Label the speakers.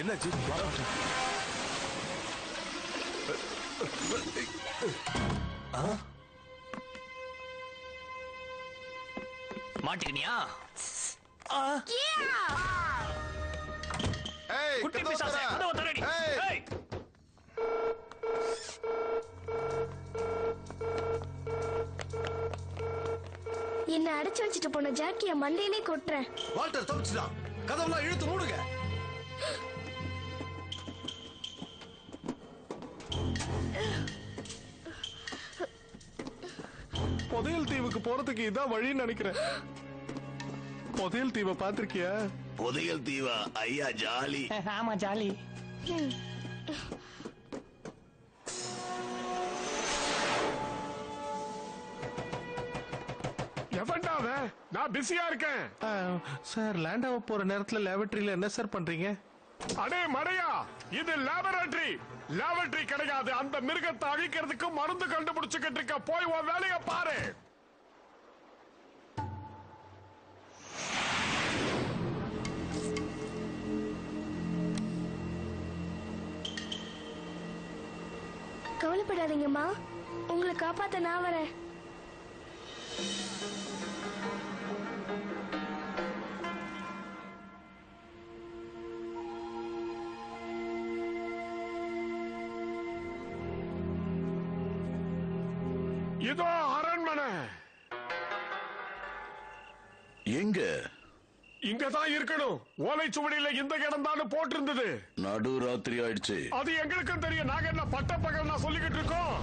Speaker 1: என்னாச்சு? வா, பாக்கலாம்.
Speaker 2: மாட்டிக்கினியா
Speaker 3: ஏய்
Speaker 2: குட்டி
Speaker 3: கதவை
Speaker 2: பிசாசே
Speaker 3: திற.
Speaker 2: கதவை திறடி.
Speaker 3: ஏய்,
Speaker 2: ஏய்.
Speaker 4: என்ன அடைச்சு வச்சுட்டு போன ஜாக்கிய மண்டையிலே கொட்டுறேன்.
Speaker 1: வால்டர் தப்பிச்சுட்டான் கதவெல்லாம் இழுத்து மூடுங்க.
Speaker 5: புதையல் தீவுக்கு போறதுக்கு இதான் வழின்னு நினைக்கிறேன். புதையல் தீவை பாத்திருக்கியா
Speaker 6: புதையல் தீவா ஐயா ஜாலி.
Speaker 2: ஆமா ஜாலி.
Speaker 5: நான் பிஸியா இருக்கேன். சார் லேண்ட் ஆக போற நேரத்துல லேபரட்டரியில என்ன சார் பண்றீங்க? அடே மடையா! இது லேபரட்டரி! லேபரட்டரி கிடையாது. அந்த மிருகத்தை அழிக்கிறதுக்கு மருந்து கண்டுபிடிச்சுக்கிட்டு இருக்க. போய் உன் வேலையை பாரு.
Speaker 4: கவலைப்படாதீங்கம்மா. உங்களை காப்பாத்த நான் வரேன்.
Speaker 5: இதோ அரண்மனை.
Speaker 6: எங்க?
Speaker 5: இங்கதான் இருக்கணும். ஓலைச்சுவடியில இந்த இடம் தான் போட்டிருந்தது.
Speaker 6: நடு ராத்திரி ஆயிடுச்சு.
Speaker 5: அது எங்களுக்கும் தெரியும். நாங்க என்ன பட்ட பகல் சொல்லிக்கிட்டு இருக்கோம்.